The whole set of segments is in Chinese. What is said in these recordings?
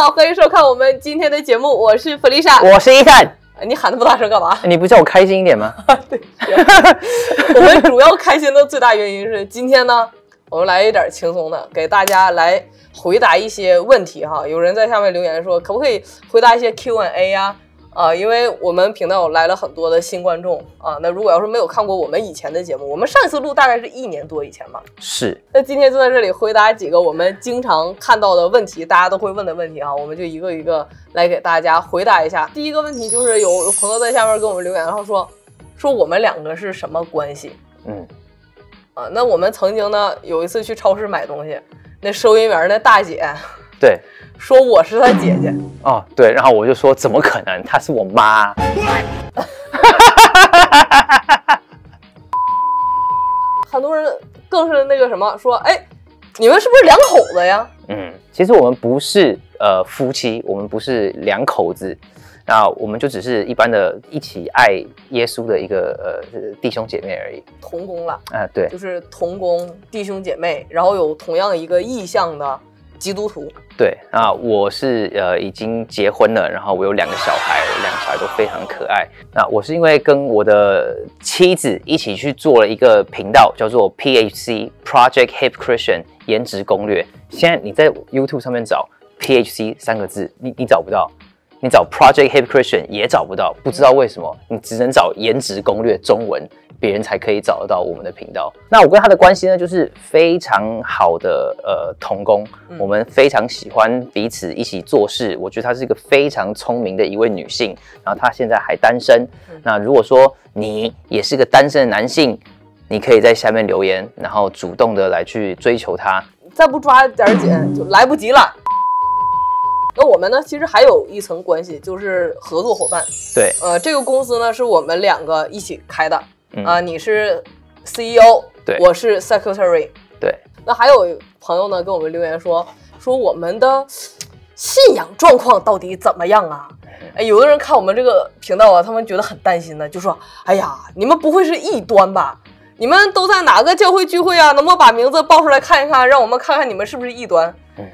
好，欢迎收看我们今天的节目，我是弗丽莎。我是伊森，你喊那么大声干嘛？你不叫我开心一点吗？对，我们主要开心的最大原因是今天呢，我们来一点轻松的，给大家来回答一些问题哈。有人在下面留言说，可不可以回答一些 Q&A 呀？啊，因为我们频道来了很多的新观众啊，那如果要是没有看过我们以前的节目，我们上一次录大概是一年多以前吧。是，那今天就在这里回答几个我们经常看到的问题，大家都会问的问题啊，我们就一个一个来给大家回答一下。第一个问题就是有有朋友在下面给我们留言，然后说说我们两个是什么关系？嗯，啊，那我们曾经呢有一次去超市买东西，那收银员那大姐对，说我是他姐姐，哦，对，然后我就说怎么可能？她是我妈。很多人更是那个什么说，哎，你们是不是两口子呀？嗯，其实我们不是呃夫妻，我们不是两口子，那我们就只是一般的一起爱耶稣的一个呃弟兄姐妹而已。同工了，啊、对就是同工弟兄姐妹，然后有同样一个意向的基督徒。对，啊，我是呃已经结婚了，然后我有两个小孩，两个小孩都非常可爱。那我是因为跟我的妻子一起去做了一个频道，叫做 PHC Project Hip Christian 颜值攻略。现在你在 YouTube 上面找 PHC 三个字，你你找不到，你找 Project Hip Christian 也找不到，不知道为什么，你只能找颜值攻略中文，别人才可以找得到我们的频道。那我跟他的关系呢，就是非常好的呃同工，我们非常喜欢彼此一起做事。我觉得她是一个非常聪明的一位女性，然后她现在还单身。那如果说你也是个单身的男性，你可以在下面留言，然后主动的来去追求她。再不抓点儿紧就来不及了。那我们呢，其实还有一层关系，就是合作伙伴。对，呃，这个公司呢是我们两个一起开的啊、嗯你是 CEO，对我是 Secretary。对，那还有朋友呢跟我们留言说，说我们的信仰状况到底怎么样啊？哎，有的人看我们这个频道啊，他们觉得很担心呢，就说：“哎呀，你们不会是异端吧？你们都在哪个教会聚会啊？能不能把名字报出来看一看，让我们看看你们是不是异端？”嗯，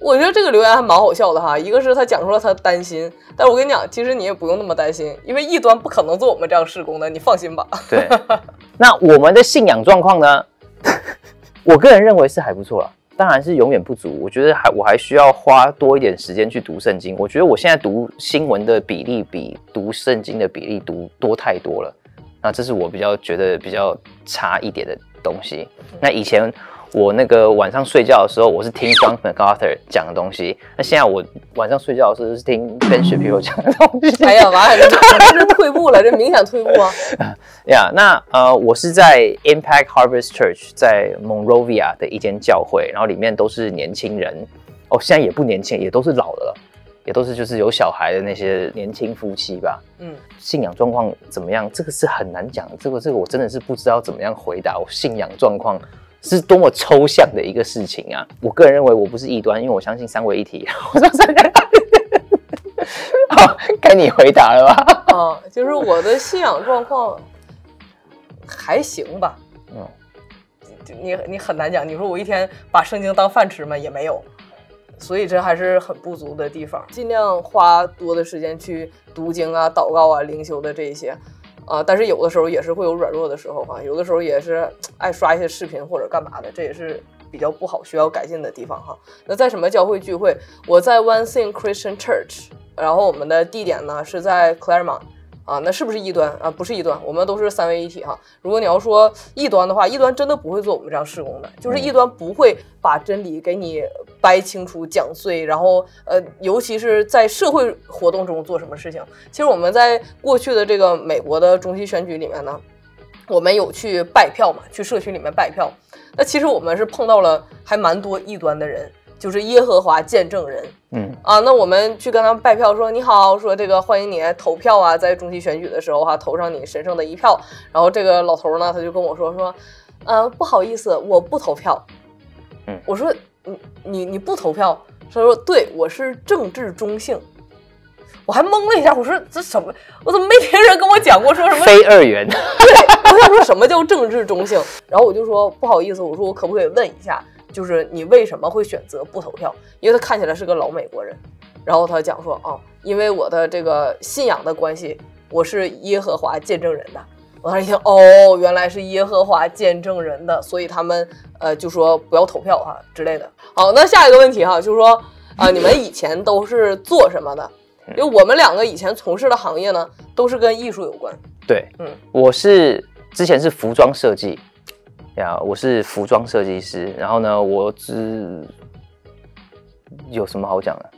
我觉得这个留言还蛮好笑的哈。一个是他讲出了他担心，但是我跟你讲，其实你也不用那么担心，因为异端不可能做我们这样施工的，你放心吧。对，那我们的信仰状况呢？我个人认为是还不错了，当然是永远不足。我觉得还我还需要花多一点时间去读圣经。我觉得我现在读新闻的比例比读圣经的比例读多太多了。那这是我比较觉得比较差一点的东西。那以前我那个晚上睡觉的时候，我是听 John MacArthur 讲的东西。那现在我晚上睡觉的时候是听 Ben Shapiro 讲的东西。哎呀，完了，这退步了，这明显退步啊！呀那呃，我是在 Impact Harvest Church 在 Monrovia 的一间教会，然后里面都是年轻人，哦，现在也不年轻，也都是老的了，也都是就是有小孩的那些年轻夫妻吧。嗯，信仰状况怎么样？这个是很难讲的，这个这个我真的是不知道怎么样回答。我信仰状况是多么抽象的一个事情啊！我个人认为我不是异端，因为我相信三位一体。我说三个，好，该你回答了吧？啊，就是我的信仰状况还行吧。嗯，你你很难讲，你说我一天把圣经当饭吃吗？也没有，所以这还是很不足的地方。尽量花多的时间去读经啊、祷告啊、灵修的这一些。啊，但是有的时候也是会有软弱的时候哈、有的时候也是爱刷一些视频或者干嘛的，这也是比较不好、需要改进的地方哈。那在什么教会聚会？我在 One Thing Christian Church，然后我们的地点呢是在 Claremont。啊，那是不是异端啊？不是异端，我们都是三位一体哈。如果你要说异端的话，异端真的不会做我们这样施工的，就是异端不会把真理给你掰清楚、讲碎，然后呃，尤其是在社会活动中做什么事情。其实我们在过去的这个美国的中期选举里面呢，我们有去拜票嘛，去社区里面拜票。那其实我们是碰到了还蛮多异端的人，就是耶和华见证人。嗯啊，那我们去跟他们拜票说你好，说这个欢迎你投票啊，在中期选举的时候哈、投上你神圣的一票。然后这个老头呢，他就跟我说说，呃，不好意思，我不投票。嗯我说你你你不投票？他说对，我是政治中性。我还懵了一下，我说这什么？我怎么没听人跟我讲过说什么非二元。对我想说什么叫政治中性，然后我就说不好意思，我说我可不可以问一下，就是你为什么会选择不投票？因为他看起来是个老美国人，然后他讲说啊，因为我的这个信仰的关系，我是耶和华见证人的。我当时一听，哦，原来是耶和华见证人的，所以他们呃就说不要投票哈之类的。好，那下一个问题哈，就是说啊，你们以前都是做什么的？因为我们两个以前从事的行业呢，都是跟艺术有关。对，嗯，我是之前是服装设计呀，我是服装设计师。然后呢，我只有什么好讲的？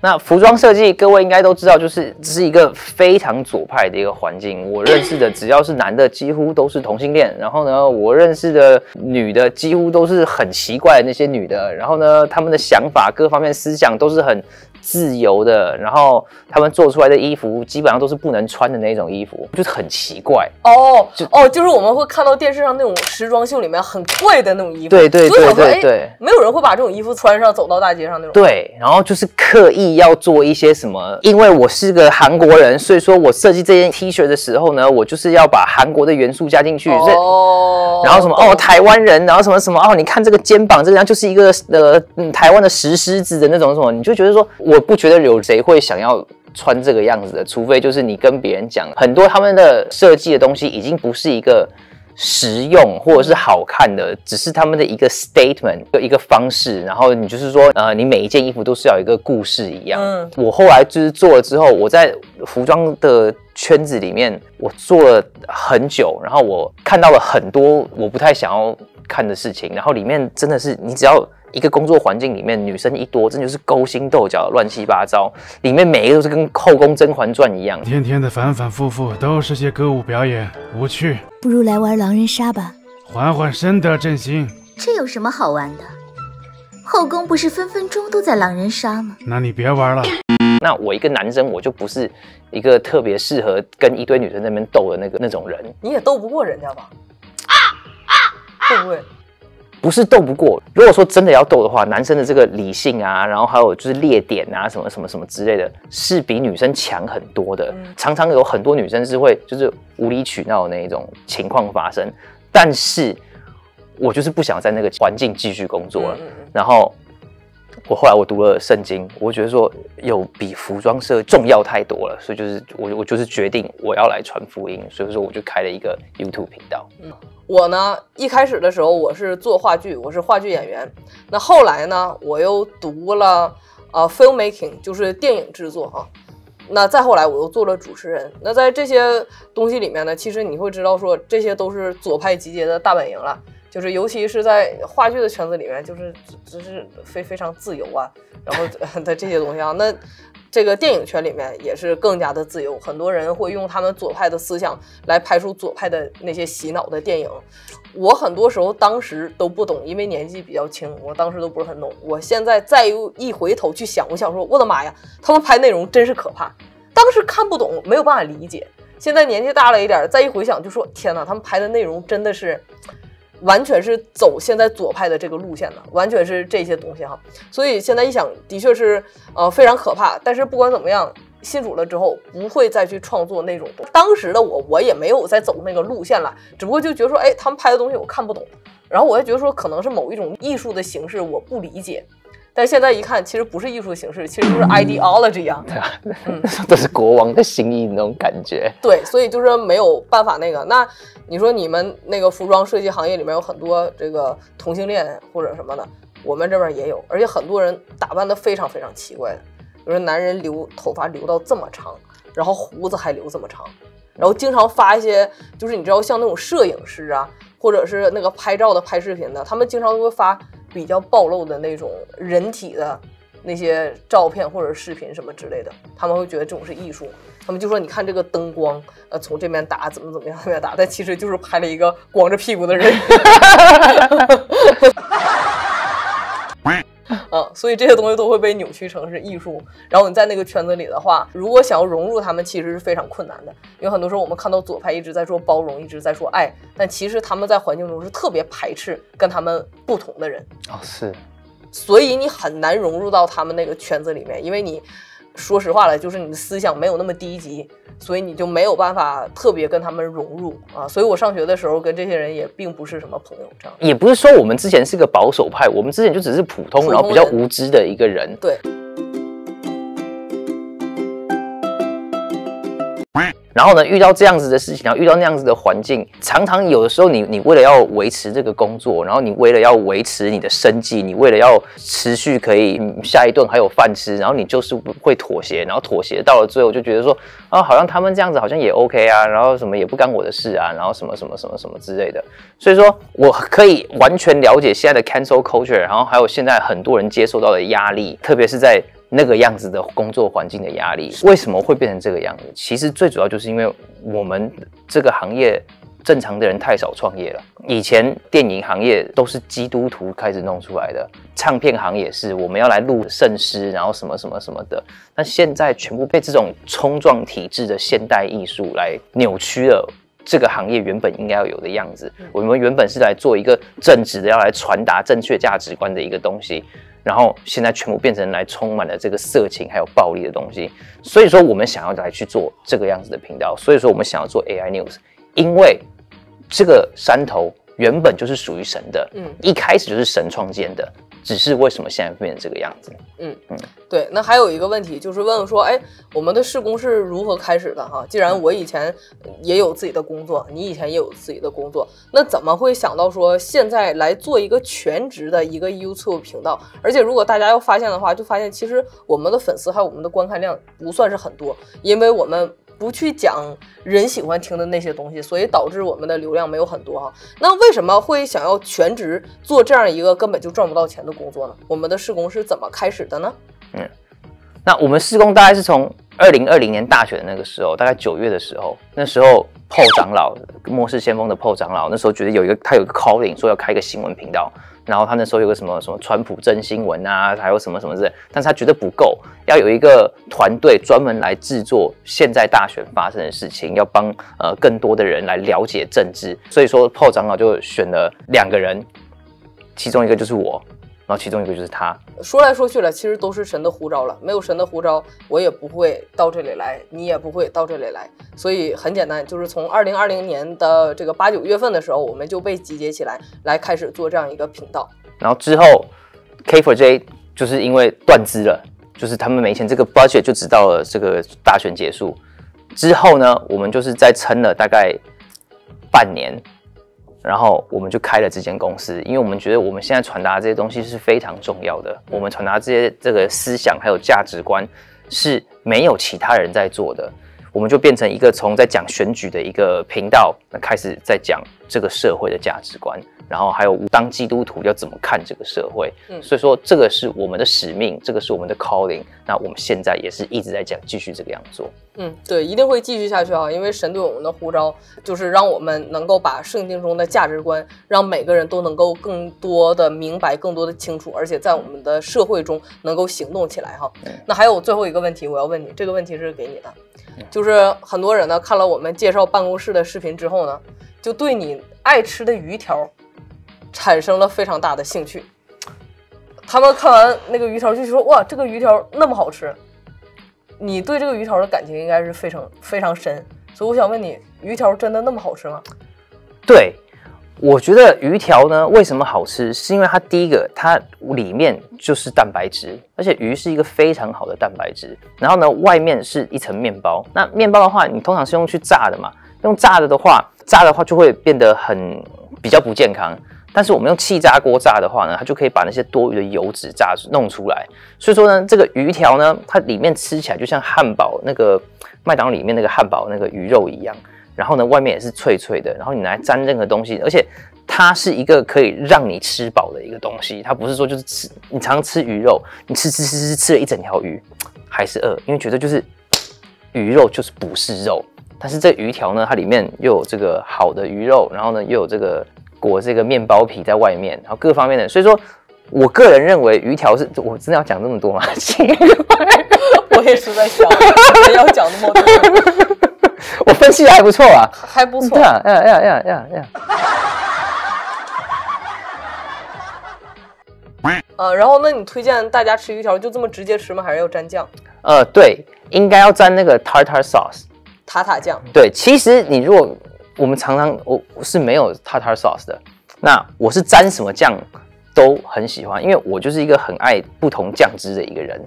那服装设计，各位应该都知道，就是这是一个非常左派的一个环境。我认识的只要是男的，几乎都是同性恋。然后呢，我认识的女的，几乎都是很奇怪的那些女的。然后呢，他们的想法、各方面思想都是很。自由的，然后他们做出来的衣服基本上都是不能穿的那种衣服，就是很奇怪哦，就哦，就是我们会看到电视上那种时装秀里面很怪的那种衣服，对对对对对，没有人会把这种衣服穿上走到大街上那种。对，然后就是刻意要做一些什么，因为我是个韩国人，所以说我设计这件 T 恤的时候呢，我就是要把韩国的元素加进去。哦，然后什么哦，台湾人，然后什么什么哦，你看这个肩膀这个样就是一个呃嗯台湾的石狮子的那种什么，你就觉得说。我不觉得有谁会想要穿这个样子的，除非就是你跟别人讲，很多他们的设计的东西已经不是一个实用或者是好看的，只是他们的一个 statement 一个方式。然后你就是说，呃，你每一件衣服都是要有一个故事一样。嗯，我后来就是做了之后，我在服装的圈子里面我做了很久，然后我看到了很多我不太想要看的事情，然后里面真的是你只要。一个工作环境里面，女生一多，真就是勾心斗角、乱七八糟。里面每一个都是跟《后宫甄嬛传》一样，天天的反反复复都是些歌舞表演，无趣。不如来玩狼人杀吧，缓缓深得阵心。这有什么好玩的？后宫不是分分钟都在狼人杀吗？那你别玩了。那我一个男生，我就不是一个特别适合跟一堆女生那边斗的那个那种人。你也斗不过人家吧？啊啊！会不会？不是斗不过，如果说真的要斗的话，男生的这个理性啊，然后还有就是列点啊，什么什么什么之类的，是比女生强很多的。常常有很多女生是会就是无理取闹的那一种情况发生，但是我就是不想在那个环境继续工作了。然后我后来我读了圣经，我觉得说有比服装设重要太多了，所以就是我我就是决定我要来传福音，所以说我就开了一个 YouTube 频道。嗯我呢，一开始的时候我是做话剧，我是话剧演员。那后来呢，我又读了呃 filmmaking，就是电影制作哈。那再后来，我又做了主持人。那在这些东西里面呢，其实你会知道说，这些都是左派集结的大本营了。就是尤其是在话剧的圈子里面，就是只是非非常自由啊，然后 的这些东西啊，那。这个电影圈里面也是更加的自由，很多人会用他们左派的思想来拍出左派的那些洗脑的电影。我很多时候当时都不懂，因为年纪比较轻，我当时都不是很懂。我现在再一回头去想，我想说，我的妈呀，他们拍内容真是可怕。当时看不懂，没有办法理解。现在年纪大了一点，再一回想，就说天哪，他们拍的内容真的是。完全是走现在左派的这个路线的，完全是这些东西哈。所以现在一想，的确是呃非常可怕。但是不管怎么样，信主了之后不会再去创作那种。当时的我，我也没有再走那个路线了，只不过就觉得说，哎，他们拍的东西我看不懂，然后我还觉得说，可能是某一种艺术的形式我不理解。但现在一看，其实不是艺术形式，其实就是 ideology 啊，对啊，都是国王的心意那种感觉。对，所以就是没有办法那个。那你说你们那个服装设计行业里面有很多这个同性恋或者什么的，我们这边也有，而且很多人打扮的非常非常奇怪的，比如说男人留头发留到这么长，然后胡子还留这么长，然后经常发一些，就是你知道像那种摄影师啊，或者是那个拍照的、拍视频的，他们经常都会发。比较暴露的那种人体的那些照片或者视频什么之类的，他们会觉得这种是艺术。他们就说：“你看这个灯光，呃，从这边打怎么怎么样，那边打，但其实就是拍了一个光着屁股的人。”所以这些东西都会被扭曲成是艺术。然后你在那个圈子里的话，如果想要融入他们，其实是非常困难的。因为很多时候我们看到左派一直在说包容，一直在说爱，但其实他们在环境中是特别排斥跟他们不同的人。哦，是，所以你很难融入到他们那个圈子里面，因为你说实话了，就是你的思想没有那么低级，所以你就没有办法特别跟他们融入啊。所以我上学的时候跟这些人也并不是什么朋友，这样也不是说我们之前是个保守派，我们之前就只是普通，普通然后比较无知的一个人。对。然后呢，遇到这样子的事情，然后遇到那样子的环境，常常有的时候你，你为了要维持这个工作，然后你为了要维持你的生计，你为了要持续可以、下一顿还有饭吃，然后你就是会妥协，然后妥协到了最后就觉得说啊，好像他们这样子好像也 OK 啊，然后什么也不干我的事啊，然后什么什么什么什么之类的。所以说我可以完全了解现在的 cancel culture，然后还有现在很多人接受到的压力，特别是在那个样子的工作环境的压力，为什么会变成这个样子？其实最主要就是因为我们这个行业正常的人太少创业了。以前电影行业都是基督徒开始弄出来的，唱片行也是，我们要来录圣诗，然后什么什么什么的。那现在全部被这种冲撞体制的现代艺术来扭曲了。这个行业原本应该要有的样子，我们原本是来做一个正直的，要来传达正确价值观的一个东西，然后现在全部变成来充满了这个色情还有暴力的东西。所以说，我们想要来去做这个样子的频道，所以说我们想要做 AI News，因为这个山头原本就是属于神的，嗯。一开始就是神创建的，只是为什么现在变成这个样子？嗯嗯对，那还有一个问题就是问说，哎，我们的施工是如何开始的哈？既然我以前也有自己的工作，你以前也有自己的工作，那怎么会想到说现在来做一个全职的一个 YouTube 频道？而且如果大家要发现的话，就发现其实我们的粉丝还有我们的观看量不算是很多，因为我们。不去讲人喜欢听的那些东西，所以导致我们的流量没有很多哈。那为什么会想要全职做这样一个根本就赚不到钱的工作呢？我们的施工是怎么开始的呢？嗯那我们施工大概是从二零二零年大选的那个时候，大概九月的时候，那时候 PO 长老末世先锋的 PO 长老，那时候觉得有一个他有一个 calling 说要开一个新闻频道，然后他那时候有个什么什么川普真新闻啊，还有什么什么之类，但是他觉得不够，要有一个团队专门来制作现在大选发生的事情，要帮呃更多的人来了解政治，所以说 PO 长老就选了两个人，其中一个就是我，然后其中一个就是他，说来说去了，其实都是神的呼召了。没有神的呼召，我也不会到这里来，你也不会到这里来。所以很简单，就是从二零二零年的这个八九月份的时候，我们就被集结起来，来开始做这样一个频道。然后之后 K for J 就是因为断资了，就是他们没钱，这个 budget 就只到了这个大选结束之后呢，我们就是在撑了大概半年，然后我们就开了这间公司，因为我们觉得我们现在传达这些东西是非常重要的，我们传达这些这个思想还有价值观是没有其他人在做的。我们就变成一个从在讲选举的一个频道，开始在讲这个社会的价值观，然后还有当基督徒要怎么看这个社会。嗯所以说这个是我们的使命，这个是我们的 calling。那我们现在也是一直在讲，继续这个样做。嗯，对，一定会继续下去啊！因为神对我们的呼召就是让我们能够把圣经中的价值观，让每个人都能够更多的明白、更多的清楚，而且在我们的社会中能够行动起来哈。那还有最后一个问题，我要问你，这个问题是给你的，就是很多人呢看了我们介绍办公室的视频之后呢，就对你爱吃的鱼条产生了非常大的兴趣。他们看完那个鱼条就说：“哇，这个鱼条那么好吃。”你对这个鱼条的感情应该是非常非常深，所以我想问你，鱼条真的那么好吃吗？对，我觉得鱼条呢为什么好吃，是因为它第一个它里面就是蛋白质，而且鱼是一个非常好的蛋白质。然后呢，外面是一层面包。那面包的话，你通常是用去炸的嘛？用炸的的话，炸的话就会变得很比较不健康。但是我们用气炸锅炸的话呢，它就可以把那些多余的油脂炸弄出来。所以说呢，这个鱼条呢，它里面吃起来就像汉堡那个麦当劳里面那个汉堡那个鱼肉一样。然后呢，外面也是脆脆的，然后你来沾任何东西，而且它是一个可以让你吃饱的一个东西，它不是说就是吃你常常吃鱼肉，你吃吃吃吃吃了一整条鱼还是饿，因为觉得就是鱼肉就是不是肉，但是这鱼条呢，它里面又有这个好的鱼肉，然后呢又有这个裹这个面包皮在外面，然后各方面的，所以说我个人认为鱼条是我真的要讲这么多吗？我也是在想，为什么要讲那么多，我分析的还不错啊。还不错呀呀呀呀呀！呃，然后那你推荐大家吃鱼条就这么直接吃吗？还是要蘸酱？呃，对，应该要蘸那个 tartar sauce。塔塔酱，对，其实你如果我们常常我我是没有塔塔 sauce 的，那我是沾什么酱都很喜欢，因为我就是一个很爱不同酱汁的一个人。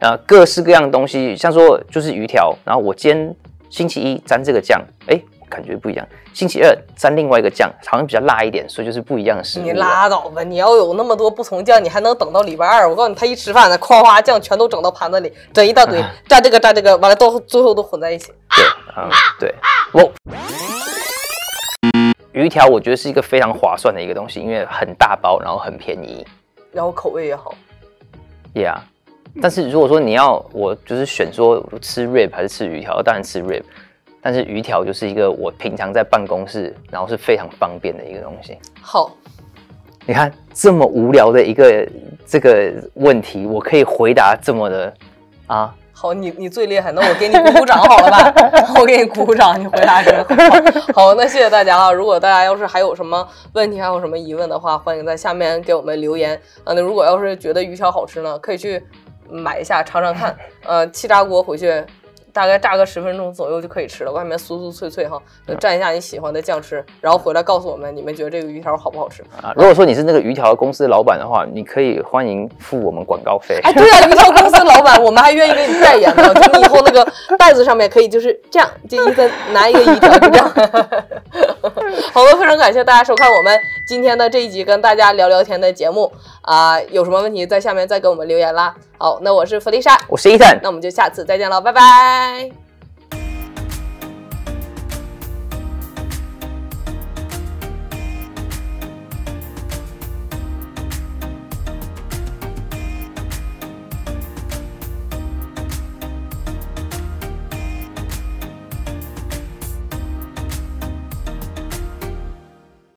呃，各式各样的东西，像说就是鱼条，然后我今天星期一沾这个酱，哎，感觉不一样；星期二沾另外一个酱，好像比较辣一点，所以就是不一样的食物。你拉倒吧！你要有那么多不同酱，你还能等到礼拜二？我告诉你，他一吃饭呢，夸夸酱全都整到盘子里，整一大堆，蘸这个蘸这个，完了到最后都混在一起。对，啊、对，我鱼条我觉得是一个非常划算的一个东西，因为很大包，然后很便宜然后口味也好，，Yeah。但是如果说你要我就是选说吃 rib 还是吃鱼条，当然吃 rib。但是鱼条就是一个我平常在办公室，然后是非常方便的一个东西。好，你看这么无聊的一个这个问题，我可以回答这么的啊，好，你你最厉害，那我给你鼓鼓掌好了吧？我给你鼓鼓掌，你回答真好。好，那谢谢大家啊！如果大家要是还有什么问题，还有什么疑问的话，欢迎在下面给我们留言。啊，那如果要是觉得鱼条好吃呢，可以去买一下尝尝看。呃，气炸锅回去大概炸个十分钟左右就可以吃了，外面酥酥脆脆哈，就蘸一下你喜欢的酱吃，然后回来告诉我们你们觉得这个鱼条好不好吃。啊，如果说你是那个鱼条公司老板的话，你可以欢迎付我们广告费。哎，对啊，鱼条公司老板，我们还愿意给你代言呢。就你以后那个袋子上面可以就是这样，就一个拿一个鱼条，就这样。好的，非常感谢大家收看我们今天的这一集跟大家聊聊天的节目啊、有什么问题在下面再给我们留言啦。好，那我是弗丽莎，我是伊森，那我们就下次再见了，拜拜。